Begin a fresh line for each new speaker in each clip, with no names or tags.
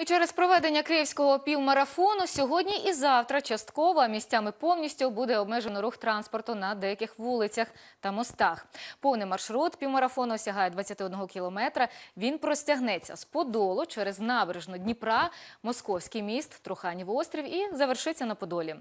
І через проведення київського півмарафону сьогодні і завтра частково, а місцями повністю буде обмежено рух транспорту на деяких вулицях та мостах. Повний маршрут півмарафону сягає 21 кілометра. Він простягнеться з Подолу через набережну Дніпра, Московський міст, Труханів острів і завершиться на Подолі.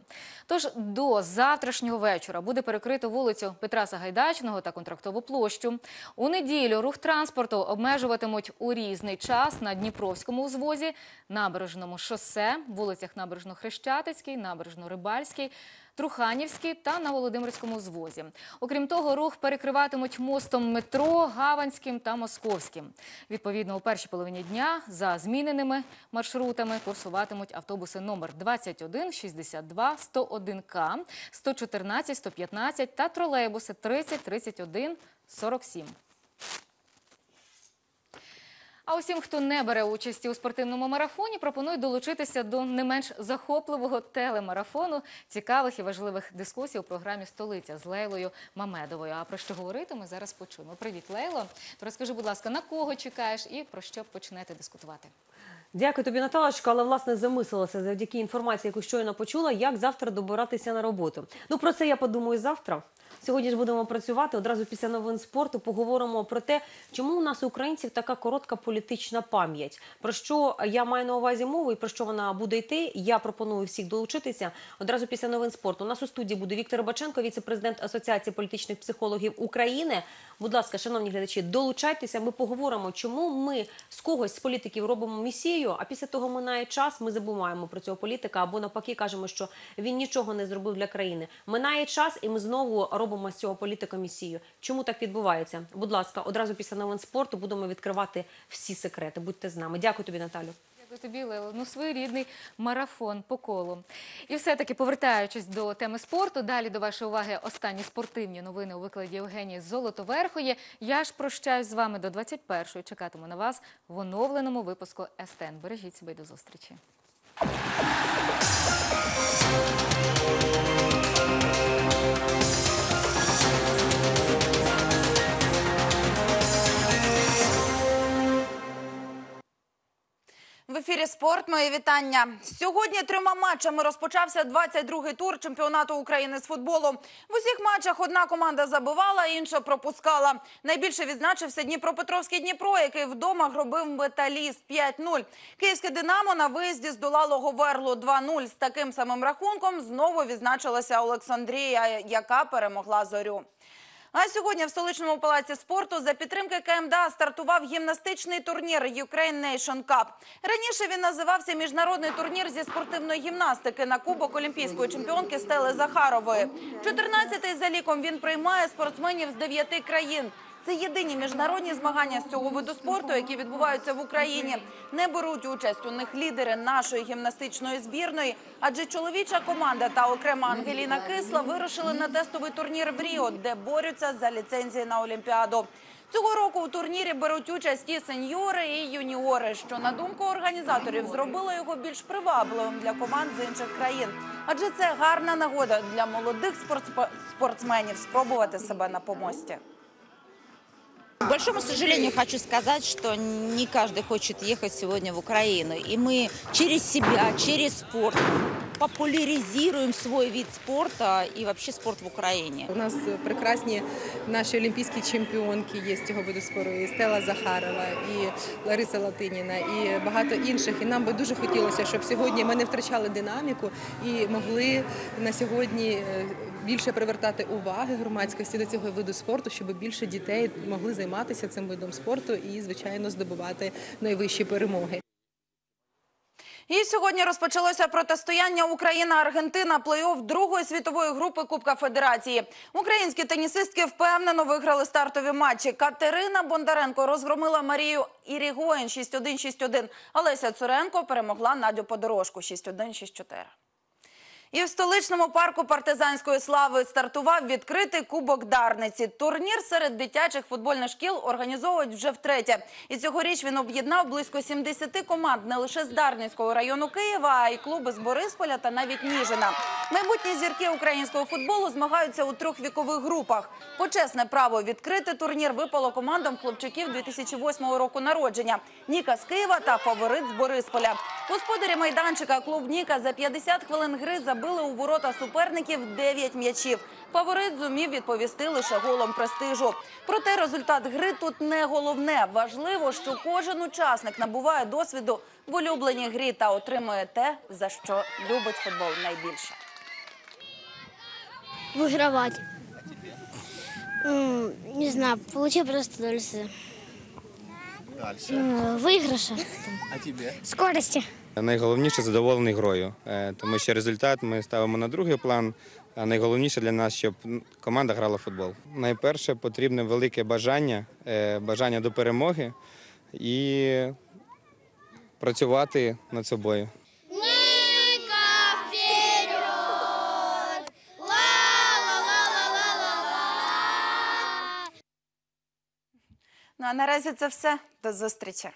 Тож до завтрашнього вечора буде перекрито вулицю Петра Сагайдачного та Контрактову площу. У неділю рух транспорту обмежуватимуть у різний час на Дніпровському узвозі, Набережному шосе, вулицях Набережно-Хрещатицький, Набережно-Рибальський, Труханівський та на Володимирському узвозі. Окрім того, рух перекриватимуть мостом метро, Гаванським та Московським. Відповідно, у першій половині дня за зміненими маршрутами курсуватимуть автобуси номер 21, 62, 101К, 114, 115 та тролейбуси 30, 31, 47. А усім, хто не бере участі у спортивному марафоні, пропоную долучитися до не менш захопливого телемарафону цікавих і важливих дискусій у програмі Столиця з Лейлою Мамедовою. А про що говорити, ми зараз почуємо. Привіт, Лейло. Розкажи, будь ласка, на кого чекаєш і про що почнете дискутувати?
Дякую тобі, Наталочка, але власне замислилася завдяки інформації, яку щойно почула, як завтра добиратися на роботу. Ну про це я подумаю завтра. Сьогодні ж будемо працювати одразу після новин спорту. Поговоримо про те, чому у нас українців така коротка політична пам'ять. Про що я маю на увазі мову і про що вона буде йти. Я пропоную всіх долучитися одразу після новин спорту. У нас у студії буде Віктор Баченко, віце-президент Асоціації політичних психологів України. Будь ласка, шановні глядачі, долучайтеся. Ми поговоримо, чому ми з когось з політиків робимо місію, а після того минає час. Ми забуваємо про цього політика або навпаки кажемо, що він нічого не зробив для країни. Минає час, і ми знову робимо з цього політика місію. Чому так відбувається? Будь ласка, одразу після новин спорту будемо відкривати всі секрети. Будьте з нами. Дякую тобі, Наталю.
Дякую тобі, Лело. Ну, своєрідний марафон по колу. І все-таки, повертаючись до теми спорту, далі до вашої уваги останні спортивні новини у викладі Євгенії Золотоверхої. Я ж прощаюсь з вами до 21-ї. Чекатиму на вас в оновленому випуску СТН. Бережіть себе і до зустрічі.
Спорт. Моє вітання. Сьогодні трьома матчами розпочався 22-й тур чемпіонату України з футболу. В усіх матчах одна команда забивала, інша пропускала. Найбільше відзначився Дніпропетровський Дніпро, який вдома гробив металіст 5-0. Київське Динамо на виїзді здолало Говерлу 2-0. З таким самим рахунком знову відзначилася Олександрія, яка перемогла зорю. А сьогодні в столичному палаці спорту за підтримки КМДА стартував гімнастичний турнір Ukraine Nation Cup. Раніше він називався міжнародний турнір зі спортивної гімнастики на кубок олімпійської чемпіонки Стели Захарової. 14-й за ліком він приймає спортсменів з 9 країн. Це єдині міжнародні змагання з цього виду спорту, які відбуваються в Україні. Не беруть участь у них лідери нашої гімнастичної збірної, адже чоловіча команда та окрема Ангеліна Кисла вирушили на тестовий турнір в Ріо, де борються за ліцензії на Олімпіаду. Цього року у турнірі беруть участь і сеньори, і юніори, що на думку організаторів зробило його більш привабливим для команд з інших країн. Адже це гарна нагода для молодих спортсменів спробувати себе на помості.
Большому сожалению, хочу сказать, что не каждый хочет ехать сегодня в Украину. И мы через себя, через спорт популяризируем свой вид спорта и вообще спорт в Украине.
У нас прекрасні наші олімпійські чемпіонки є з цього виду спорту. І Стела Захарова, і Лариса Латиніна, і багато інших. І нам би дуже хотілося, щоб сьогодні ми не втрачали динаміку і могли на сьогодні е, більше привертати уваги громадськості до цього виду спорту, щоб більше дітей могли займатися цим видом спорту і, звичайно, здобувати найвищі перемоги.
І сьогодні розпочалося протистояння Україна-Аргентина плей-офф другої світової групи Кубка Федерації. Українські тенісистки впевнено виграли стартові матчі. Катерина Бондаренко розгромила Марію Ірігоїн 6-1-6-1. Олеся Цуренко перемогла Надю Подорожку 6-1-6-4. І в столичному парку партизанської слави стартував відкритий кубок Дарниці. Турнір серед дитячих футбольних шкіл організовують вже втретє. І цьогоріч він об'єднав близько 70 команд не лише з Дарницького району Києва, а й клуби з Борисполя та навіть Ніжина. Майбутні зірки українського футболу змагаються у трьох вікових групах. Почесне право відкрити турнір випало командам хлопчиків 2008 року народження. Ніка з Києва та фаворит з Борисполя. Господарі майданчика клуб Ніка за 50 хвилин гри забили у ворота суперників 9 м'ячів. Фаворит зумів відповісти лише голом престижу. Проте результат гри тут не головне. Важливо, що кожен учасник набуває досвіду в улюбленій грі та отримує те, за що любить футбол найбільше.
выигрывать. М, Не знаю, получил просто удовольствие.
Дальше.
М, Выигрыша.
А тебе?
Скорости.
Найголовніше задоволений грою, е, тому що результат ми ставимо на другий план. А найголовніше для нас, щоб команда грала в футбол. Найперше потрібне велике бажання, е, бажання до перемоги і працювати над собою.
Ну а наразі це все. До зустрічі.